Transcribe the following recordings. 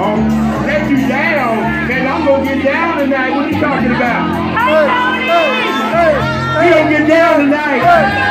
Oh, let you down, Man, I'm gonna get down tonight. What are you talking about? Hey, hey, hey, hey. You don't get down tonight.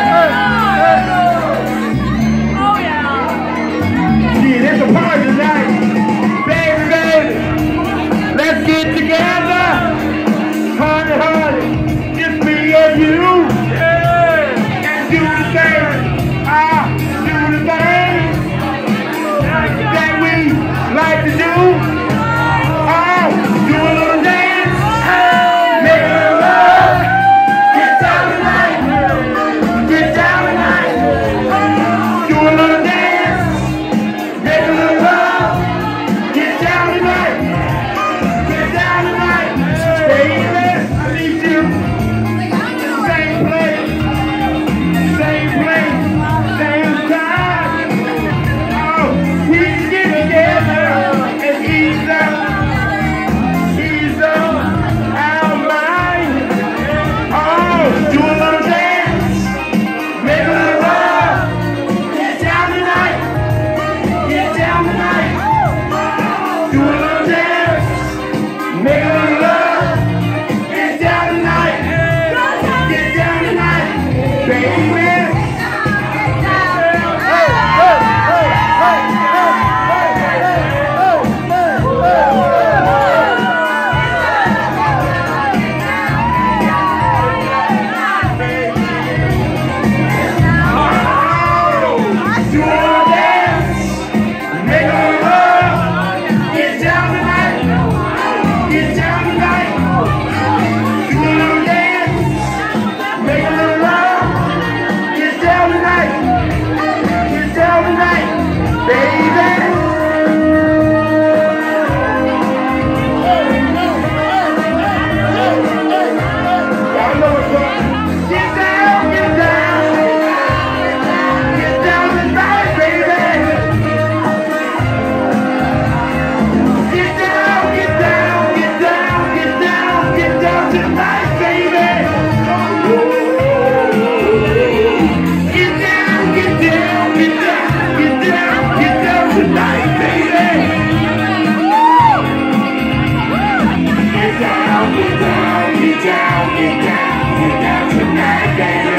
Get down, get down, get down get down tonight, baby.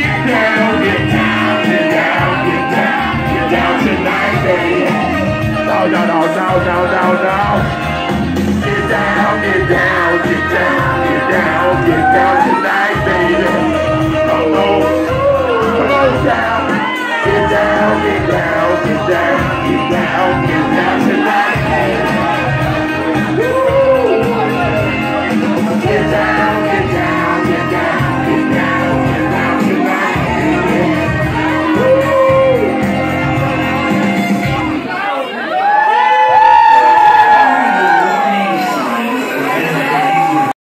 Get down, get down, get down, get down, get down tonight, baby. No, no, no, no, down, no, no. Get down, get down, get down, get down, get down tonight, baby. Come on, come on, down. Get down, get down, get down, get down, get down tonight.